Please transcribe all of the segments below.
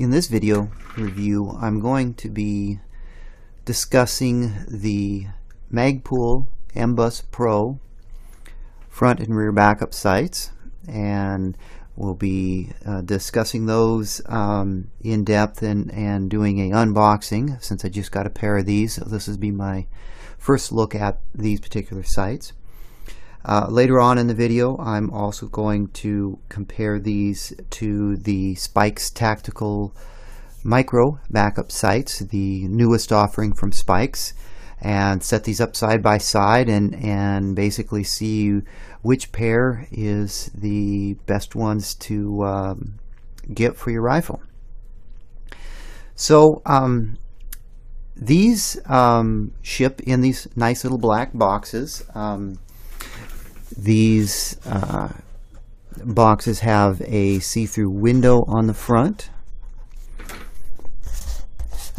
In this video review, I'm going to be discussing the Magpul MBus Pro front and rear backup sights and we'll be uh, discussing those um, in depth and, and doing a unboxing since I just got a pair of these. So this will be my first look at these particular sights. Uh, later on in the video, I'm also going to compare these to the Spikes Tactical Micro backup sights, the newest offering from Spikes, and set these up side by side and, and basically see which pair is the best ones to um, get for your rifle. So um, these um, ship in these nice little black boxes. Um, these uh, boxes have a see-through window on the front.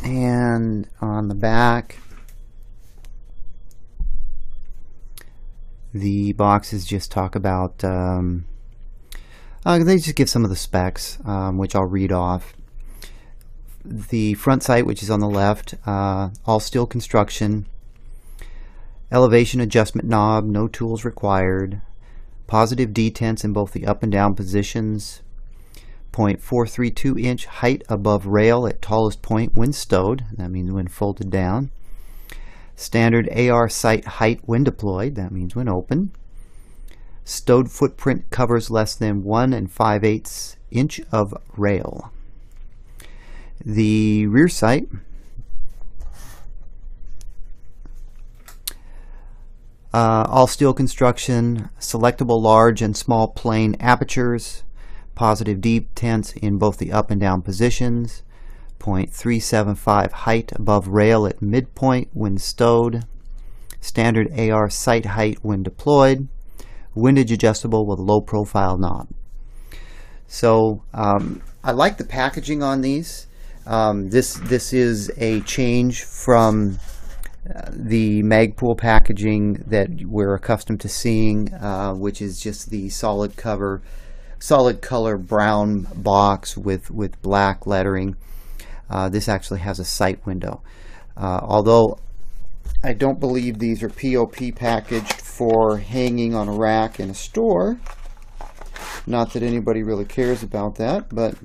And on the back the boxes just talk about um, uh, they just give some of the specs um, which I'll read off. The front sight which is on the left uh, all steel construction elevation adjustment knob, no tools required, positive detents in both the up and down positions, 0.432 inch height above rail at tallest point when stowed, that means when folded down, standard AR sight height when deployed, that means when open, stowed footprint covers less than 1 and 5 eighths inch of rail. The rear sight Uh, all steel construction, selectable large and small plane apertures, positive detents in both the up and down positions, 0.375 height above rail at midpoint when stowed, standard AR sight height when deployed, windage adjustable with low profile knob. So um, I like the packaging on these. Um, this this is a change from the Magpul packaging that we're accustomed to seeing, uh, which is just the solid cover, solid color brown box with, with black lettering. Uh, this actually has a sight window. Uh, although I don't believe these are POP packaged for hanging on a rack in a store. Not that anybody really cares about that, but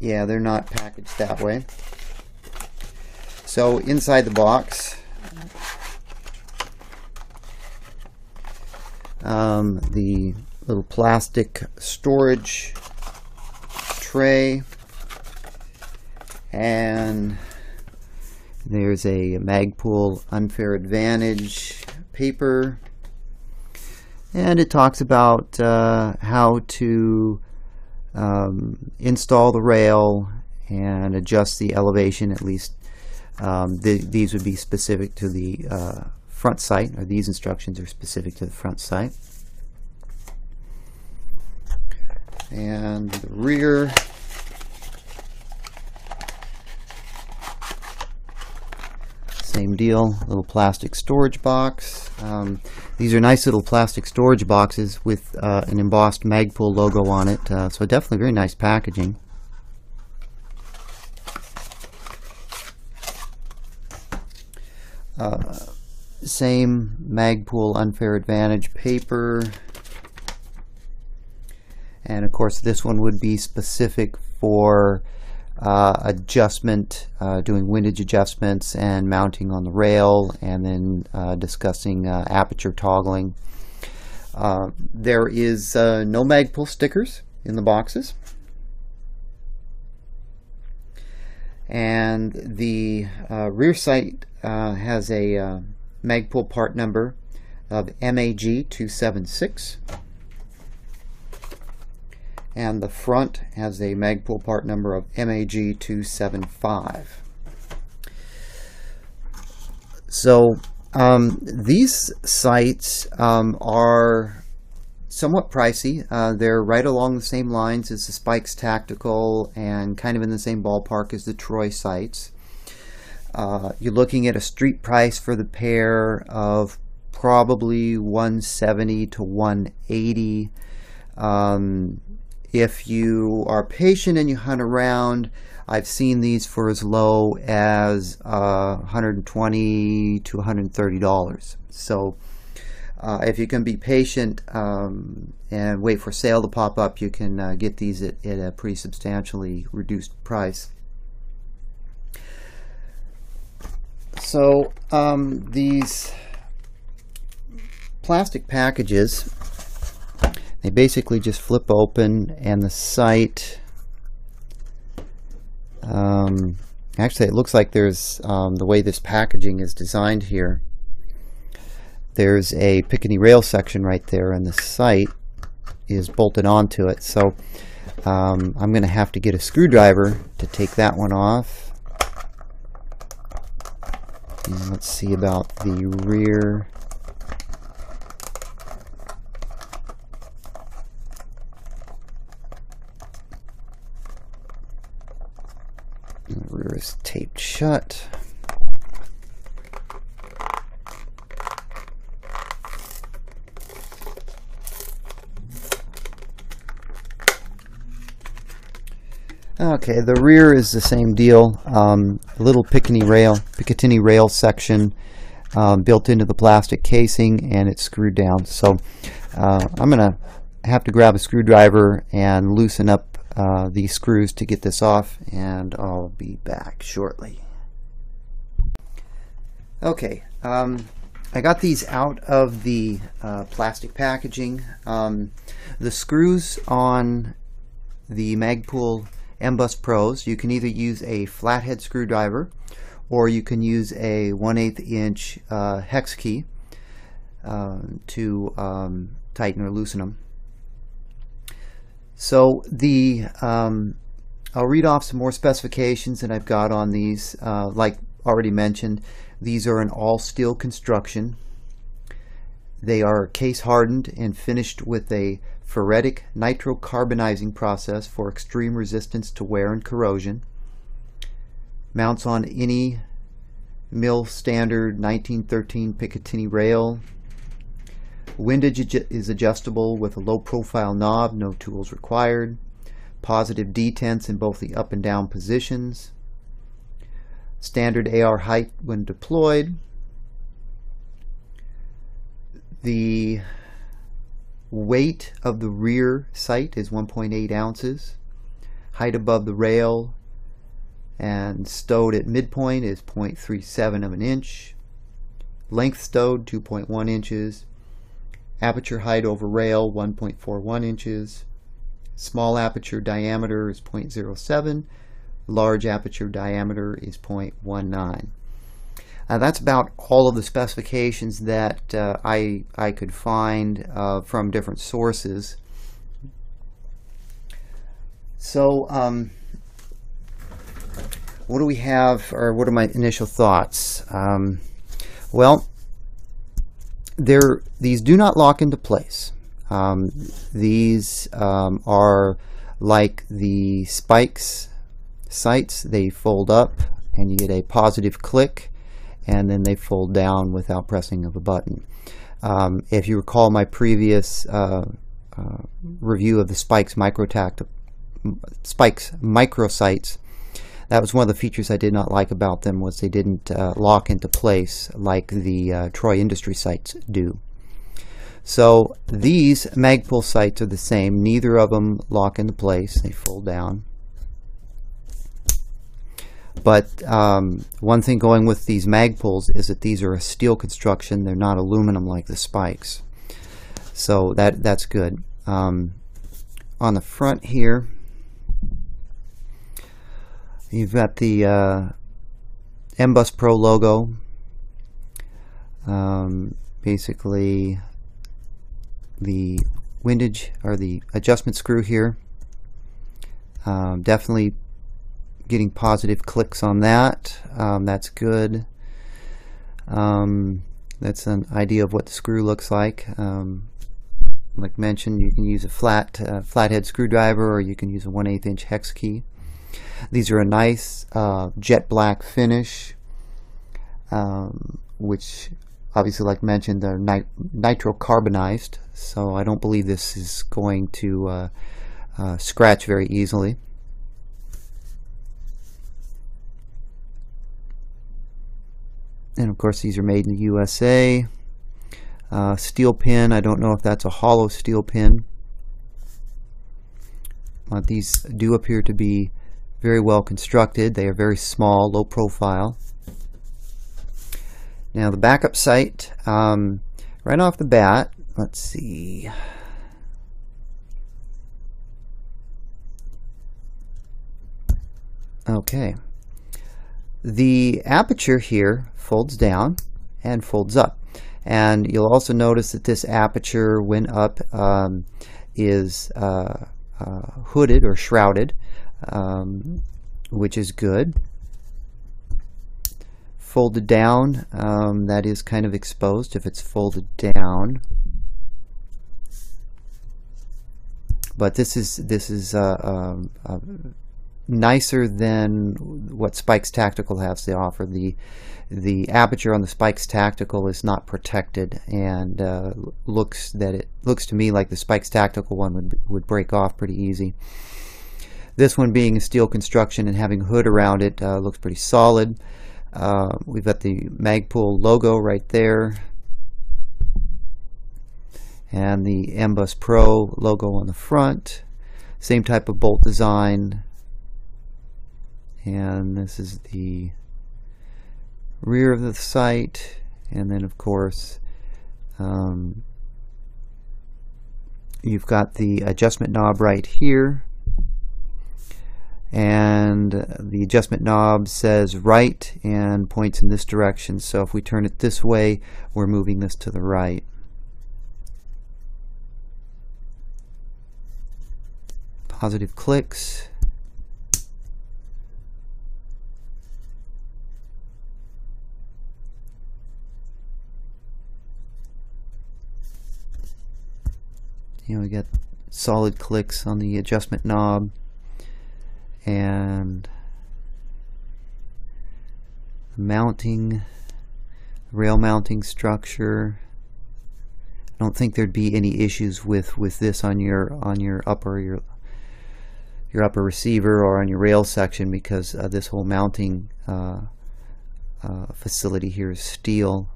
yeah, they're not packaged that way. So inside the box, um, the little plastic storage tray and there's a Magpul Unfair Advantage paper. And it talks about uh, how to um, install the rail and adjust the elevation at least um, these would be specific to the uh, front sight, or these instructions are specific to the front sight. And the rear, same deal, little plastic storage box. Um, these are nice little plastic storage boxes with uh, an embossed Magpul logo on it, uh, so definitely very nice packaging. Uh, same Magpul Unfair Advantage paper. And of course this one would be specific for uh, adjustment, uh, doing windage adjustments and mounting on the rail and then uh, discussing uh, aperture toggling. Uh, there is no Magpul stickers in the boxes. And the uh, rear sight uh, has a uh, Magpul part number of MAG276 and the front has a Magpul part number of MAG275 so um, these sights um, are somewhat pricey. Uh, they're right along the same lines as the Spikes Tactical and kind of in the same ballpark as the Troy sights. Uh, you're looking at a street price for the pair of probably 170 to 180. Um, if you are patient and you hunt around, I've seen these for as low as uh, 120 to 130 dollars. So uh, if you can be patient um, and wait for sale to pop up, you can uh, get these at, at, a pretty substantially reduced price. So um, these plastic packages, they basically just flip open and the sight um, actually, it looks like there's um, the way this packaging is designed here. There's a Picatinny rail section right there, and the sight is bolted onto it. So um, I'm going to have to get a screwdriver to take that one off. And let's see about the rear. The rear is taped shut. Okay, the rear is the same deal. Um, little Picatinny rail, Picatinny rail section um, built into the plastic casing, and it's screwed down. So uh, I'm going to have to grab a screwdriver and loosen up uh, these screws to get this off and I'll be back shortly. Okay, um, I got these out of the uh, plastic packaging. Um, the screws on the Magpul MBUS Pros, you can either use a flathead screwdriver or you can use a 1 8 inch uh, hex key uh, to um, tighten or loosen them. So the um, I'll read off some more specifications that I've got on these. Uh, like already mentioned, these are an all steel construction. They are case hardened and finished with a ferritic nitrocarbonizing process for extreme resistance to wear and corrosion. Mounts on any mil standard 1913 Picatinny rail Windage is adjustable with a low profile knob, no tools required. Positive detents in both the up and down positions. Standard AR height when deployed. The weight of the rear sight is 1.8 ounces. Height above the rail and stowed at midpoint is 0.37 of an inch. Length stowed 2.1 inches Aperture height over rail 1.41 inches. Small aperture diameter is 0.07. Large aperture diameter is 0.19. Uh, that's about all of the specifications that uh, I, I could find uh, from different sources. So, um, what do we have, or what are my initial thoughts? Um, well, there, these do not lock into place. Um, these um, are like the spikes sights. They fold up and you get a positive click and then they fold down without pressing of a button. Um, if you recall my previous uh, uh, review of the Spikes Microtact, Spikes micro sights, that was one of the features I did not like about them was they didn't uh, lock into place like the uh, Troy Industry sights do. So these Magpul sights are the same. Neither of them lock into place. They fold down. But um, one thing going with these Magpuls is that these are a steel construction. They're not aluminum like the spikes. So that that's good. Um, on the front here, You've got the uh, MBUS Pro logo. Um, basically, the windage or the adjustment screw here. Um, definitely getting positive clicks on that. Um, that's good. Um, that's an idea of what the screw looks like. Um, like mentioned, you can use a flat uh, flathead screwdriver or you can use a 1 8 inch hex key. These are a nice uh, jet black finish, um, which obviously, like mentioned, they're nit nitrocarbonized. So I don't believe this is going to uh, uh, scratch very easily. And of course these are made in the USA. Uh, steel pin, I don't know if that's a hollow steel pin. Uh, these do appear to be very well constructed. They are very small, low profile. Now the backup sight, um, right off the bat, let's see. Okay. The aperture here folds down and folds up. And you'll also notice that this aperture, when up, um, is uh, uh, hooded or shrouded, um, which is good. Folded down, um, that is kind of exposed if it's folded down. But this is this is uh, um, uh, nicer than what Spikes Tactical has to offer. The the aperture on the Spikes Tactical is not protected and uh, looks that it looks to me like the Spikes Tactical one would would break off pretty easy. This one being a steel construction and having a hood around it uh, looks pretty solid. Uh, we've got the Magpul logo right there and the MBUS Pro logo on the front. Same type of bolt design, and this is the rear of the sight and then of course um, you've got the adjustment knob right here. And the adjustment knob says right and points in this direction. So if we turn it this way we're moving this to the right. Positive clicks you know we got solid clicks on the adjustment knob and mounting rail mounting structure. I don't think there'd be any issues with with this on your on your upper your your upper receiver or on your rail section because uh, this whole mounting uh, uh, facility here is steel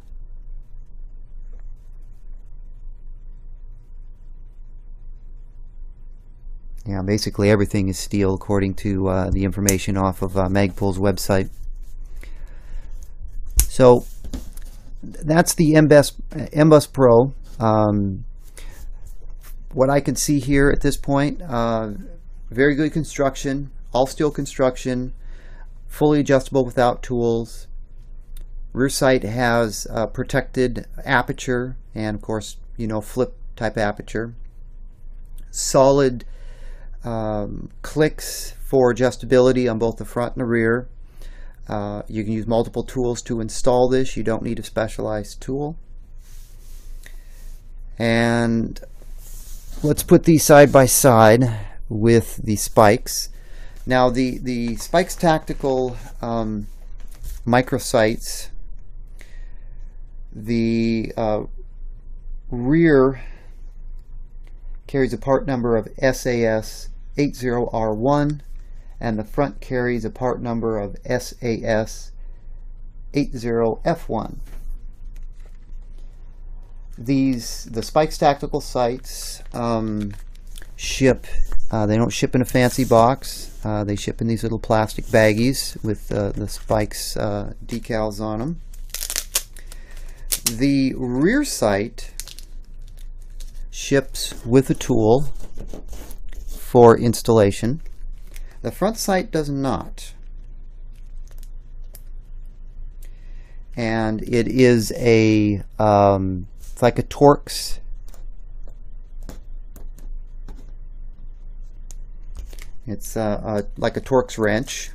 Yeah, basically everything is steel according to uh, the information off of uh, Magpul's website. So that's the MBUS, MBUS Pro. Um, what I can see here at this point, uh, very good construction, all steel construction, fully adjustable without tools. Rear sight has a protected aperture and of course, you know, flip type aperture. Solid um, clicks for adjustability on both the front and the rear. Uh, you can use multiple tools to install this. You don't need a specialized tool. And let's put these side by side with the spikes. Now the, the Spikes Tactical um, microsights, the uh, rear carries a part number of SAS 80R1 and the front carries a part number of SAS 80F1. These, the Spikes Tactical sights um, ship, uh, they don't ship in a fancy box, uh, they ship in these little plastic baggies with uh, the Spikes uh, decals on them. The rear sight ships with a tool for installation. The front sight does not. And it is a, um, it's like a Torx It's uh, uh, like a Torx wrench.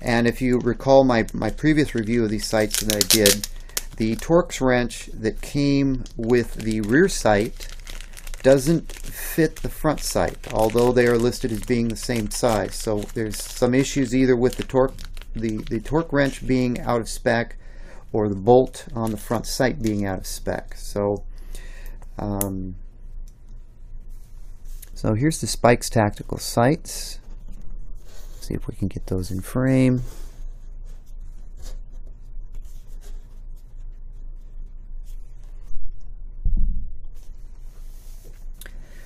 And if you recall my, my previous review of these sights that I did, the Torx wrench that came with the rear sight doesn't fit the front sight, although they are listed as being the same size. So there's some issues either with the torque, the, the Torx wrench being out of spec or the bolt on the front sight being out of spec. So, um, So here's the Spikes tactical sights. See if we can get those in frame.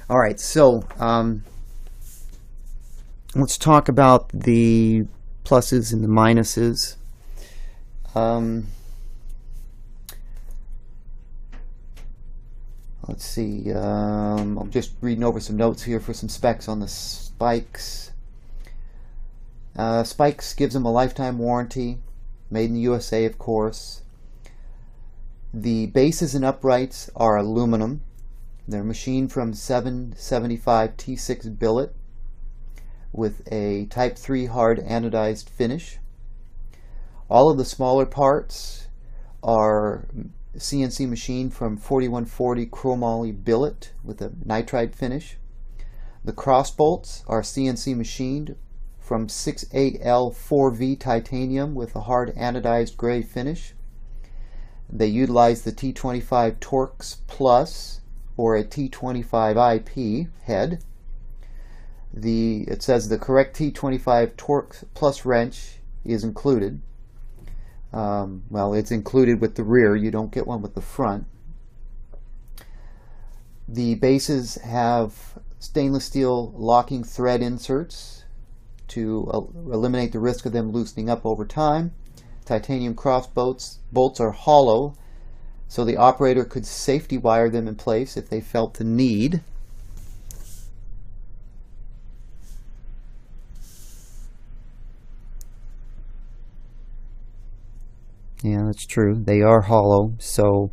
All right, so um, let's talk about the pluses and the minuses. Um, let's see, um, I'm just reading over some notes here for some specs on the spikes. Uh, spikes gives them a lifetime warranty, made in the USA, of course. The bases and uprights are aluminum. They're machined from 775 T6 billet with a Type 3 hard anodized finish. All of the smaller parts are CNC machined from 4140 chromoly billet with a nitride finish. The cross bolts are CNC machined from 68L4V titanium with a hard anodized gray finish. They utilize the T25 Torx Plus or a T25 IP head. The it says the correct T25 Torx Plus wrench is included. Um, well, it's included with the rear. You don't get one with the front. The bases have stainless steel locking thread inserts to uh, eliminate the risk of them loosening up over time. Titanium cross bolts, bolts are hollow so the operator could safety wire them in place if they felt the need. Yeah, that's true. They are hollow, so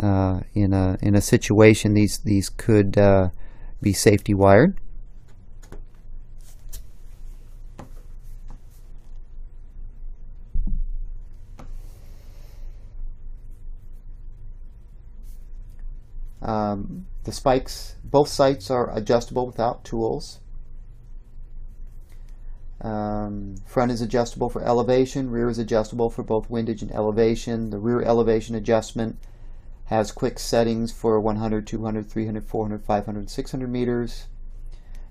uh, in a in a situation, these these could uh, be safety wired. Um, the spikes, both sights are adjustable without tools. Um, front is adjustable for elevation, rear is adjustable for both windage and elevation. The rear elevation adjustment has quick settings for 100, 200, 300, 400, 500, 600 meters.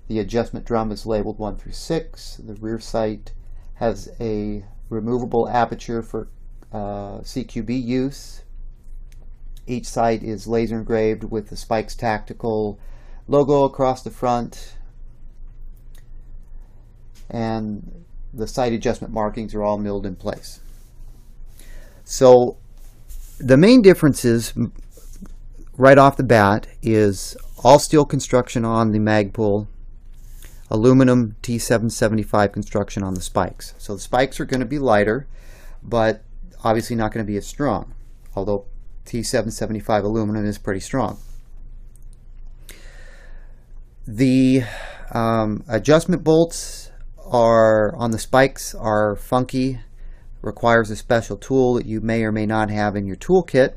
The adjustment drum is labeled 1 through 6. The rear sight has a removable aperture for uh, CQB use. Each sight is laser engraved with the Spikes Tactical logo across the front. And the sight adjustment markings are all milled in place. So the main differences right off the bat is all steel construction on the Magpul, aluminum T775 construction on the spikes. So the spikes are going to be lighter, but obviously not going to be as strong, although T775 aluminum is pretty strong. The um, adjustment bolts are on the spikes are funky, requires a special tool that you may or may not have in your toolkit,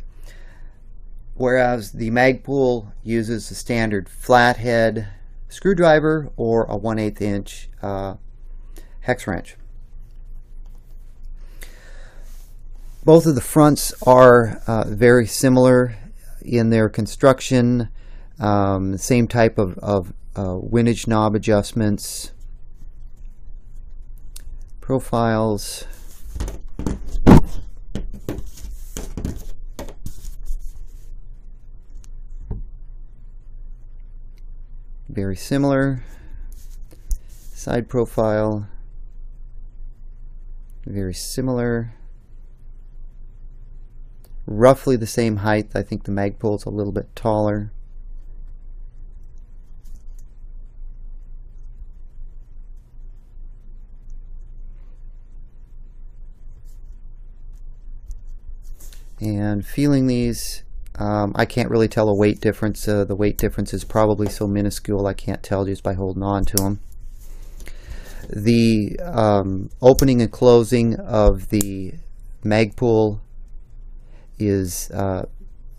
whereas the Magpul uses a standard flathead screwdriver or a 1 8 inch uh, hex wrench. Both of the fronts are uh, very similar in their construction, um, same type of, of uh, windage knob adjustments, profiles. Very similar. Side profile. Very similar roughly the same height. I think the Magpul is a little bit taller. And feeling these, um, I can't really tell a weight difference. Uh, the weight difference is probably so minuscule I can't tell just by holding on to them. The um, opening and closing of the Magpul is uh,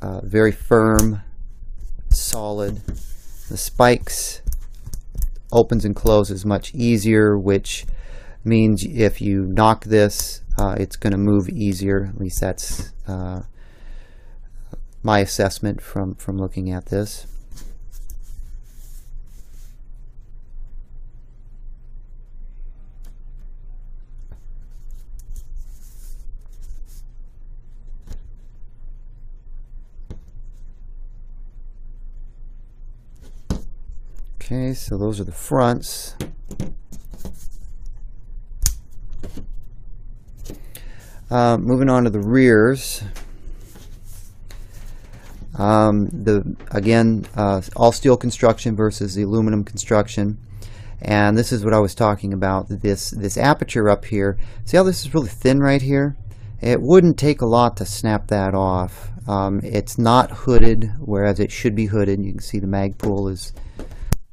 uh, very firm, solid. The spikes opens and closes much easier, which means if you knock this, uh, it's going to move easier. At least that's uh, my assessment from, from looking at this. Okay, so those are the fronts. Uh, moving on to the rears. Um, the again, uh, all steel construction versus the aluminum construction, and this is what I was talking about. This this aperture up here. See how this is really thin right here? It wouldn't take a lot to snap that off. Um, it's not hooded, whereas it should be hooded. You can see the Magpul is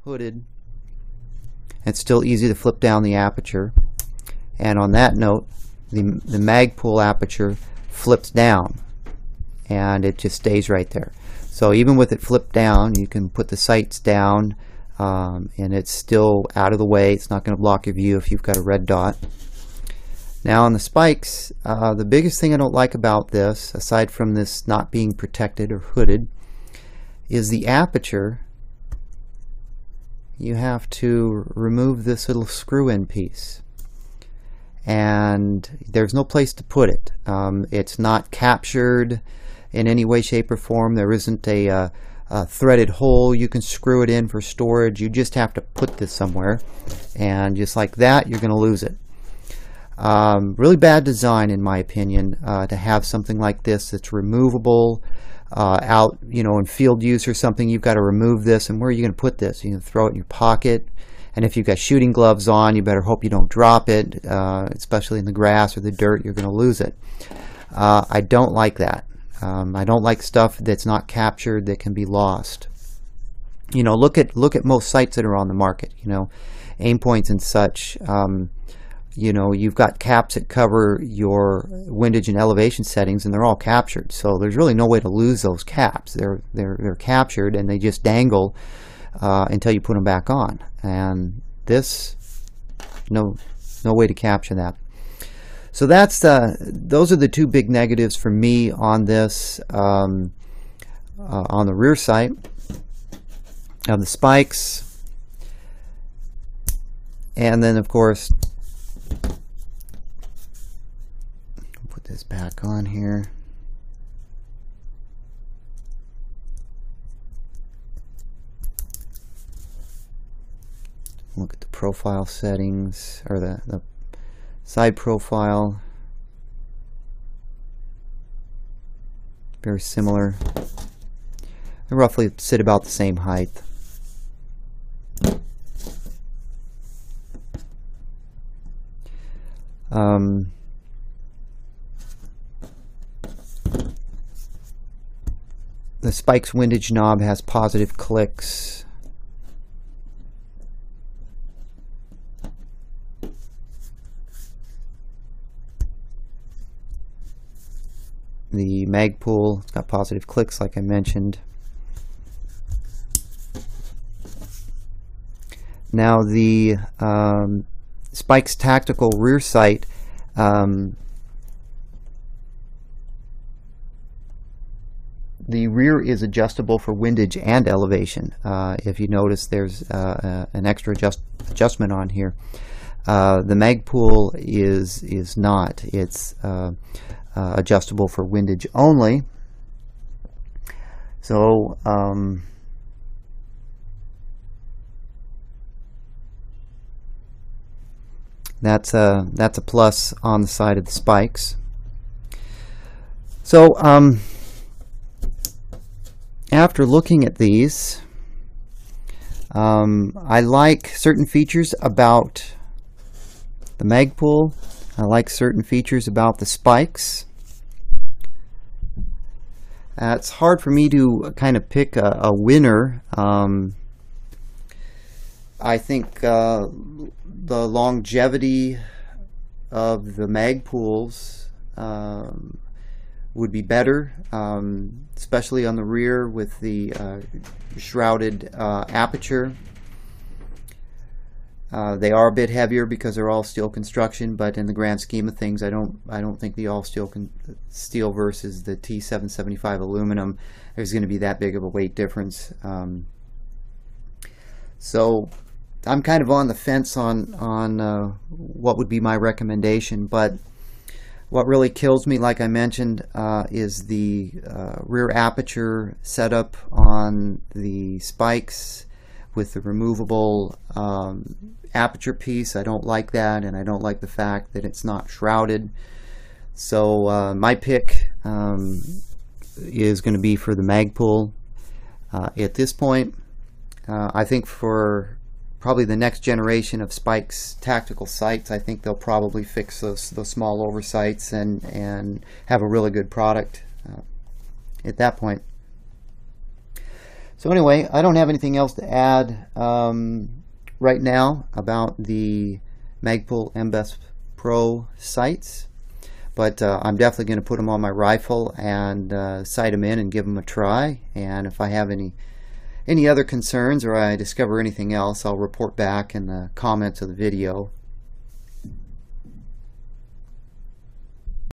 hooded. It's still easy to flip down the aperture. And on that note, the, the Magpul aperture flips down and it just stays right there. So even with it flipped down, you can put the sights down um, and it's still out of the way. It's not going to block your view if you've got a red dot. Now on the spikes, uh, the biggest thing I don't like about this, aside from this not being protected or hooded, is the aperture. You have to remove this little screw-in piece. And there's no place to put it. Um, it's not captured in any way, shape, or form. There isn't a, uh, a threaded hole you can screw it in for storage. You just have to put this somewhere. And just like that, you're going to lose it. Um, really bad design, in my opinion, uh, to have something like this that's removable uh, out, you know, in field use or something. You've got to remove this, and where are you going to put this? You can throw it in your pocket, and if you've got shooting gloves on, you better hope you don't drop it, uh, especially in the grass or the dirt. You're going to lose it. Uh, I don't like that. Um, I don't like stuff that's not captured that can be lost. You know, look at look at most sights that are on the market. You know, Aimpoints and such. Um, you know, you've got caps that cover your windage and elevation settings, and they're all captured. So there's really no way to lose those caps. They're they're they're captured, and they just dangle uh, until you put them back on. And this, no no way to capture that. So that's the those are the two big negatives for me on this um, uh, on the rear sight of the spikes. And then, of course, Put this back on here. Look at the profile settings, or the, the side profile. Very similar. They roughly sit about the same height. Um, the spikes windage knob has positive clicks. The mag Magpul, it's got positive clicks like I mentioned. Now the um, Spike's tactical rear sight um, the rear is adjustable for windage and elevation. Uh, if you notice there's uh, uh, an extra adjust adjustment on here. Uh, the Magpul is is not. It's uh, uh, adjustable for windage only. So um, That's a, that's a plus on the side of the spikes. So um, after looking at these, um, I like certain features about the Magpul. I like certain features about the spikes. Uh, it's hard for me to kind of pick a, a winner. Um, I think uh, the longevity of the Magpuls um, would be better, um, especially on the rear with the uh, shrouded uh, aperture. Uh, they are a bit heavier because they're all steel construction, but in the grand scheme of things, I don't I don't think the all steel steel versus the T775 aluminum there's going to be that big of a weight difference. Um, so I'm kind of on the fence on on uh, what would be my recommendation, but what really kills me, like I mentioned, uh, is the uh, rear aperture setup on the spikes with the removable um, aperture piece. I don't like that, and I don't like the fact that it's not shrouded. So uh, my pick um, is going to be for the Magpul. Uh, at this point, uh, I think for probably the next generation of Spike's tactical sights, I think they'll probably fix those, those small oversights and, and have a really good product uh, at that point. So anyway, I don't have anything else to add um, right now about the Magpul MBUS Pro sights, but uh, I'm definitely going to put them on my rifle and uh, sight them in and give them a try. And if I have any any other concerns or I discover anything else, I'll report back in the comments of the video.